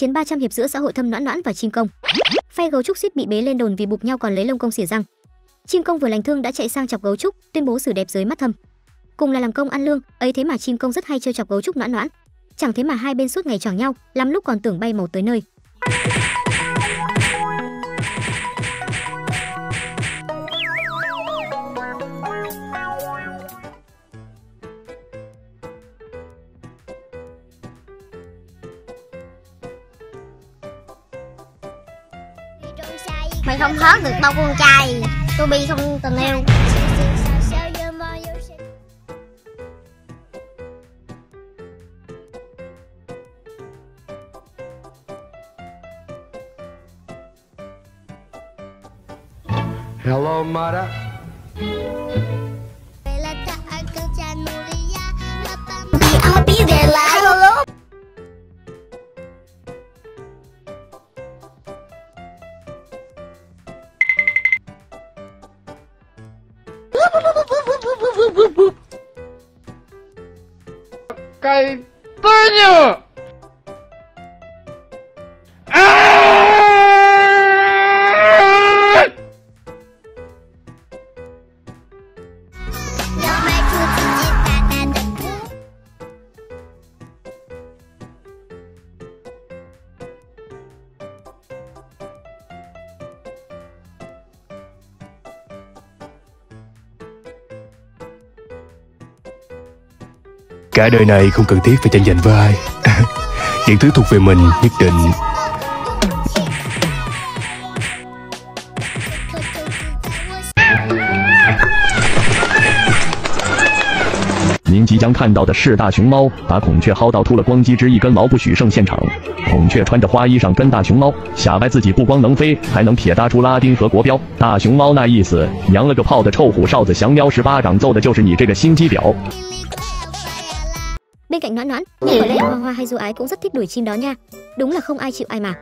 chiến 300 hiệp giữa xã hội thâm noãn noãn và chim công. Phe gấu trúc suýt bị bế lên đồn vì bục nhau còn lấy lông công xỉa răng. Chim công vừa lành thương đã chạy sang chọc gấu trúc, tuyên bố xử đẹp dưới mắt thâm. Cùng là làm công ăn lương, ấy thế mà chim công rất hay chơi chọc gấu trúc noãn noãn. Chẳng thế mà hai bên suốt ngày choảng nhau, lắm lúc còn tưởng bay màu tới nơi. Mày không hớt được bao con trai Tôi bi không tình yêu Hello, mother. Caetano! Cả đời này không cần thiết phải tranh giành với ai Những thứ thuộc về mình nhất định Hãy subscribe 您即将看到的是大熊猫把孔雀薅到秃了光机之一根毛不许胜现场。孔雀穿着花衣裳跟大熊猫瞎掰自己不光能飞，还能撇搭出拉丁和国标。大熊猫那意思，娘了个炮的臭虎哨子降喵十巴掌揍的就是你这个心机婊！ Bên cạnh noãn noãn, ở đây Hoa Hoa hay Du Ái cũng rất thích đuổi chim đó nha. Đúng là không ai chịu ai mà.